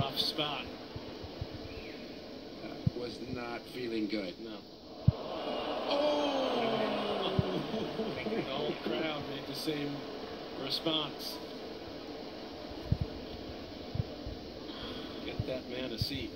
Rough spot. Uh, was not feeling good. No. Oh! the whole crowd made the same response. Get that man a seat.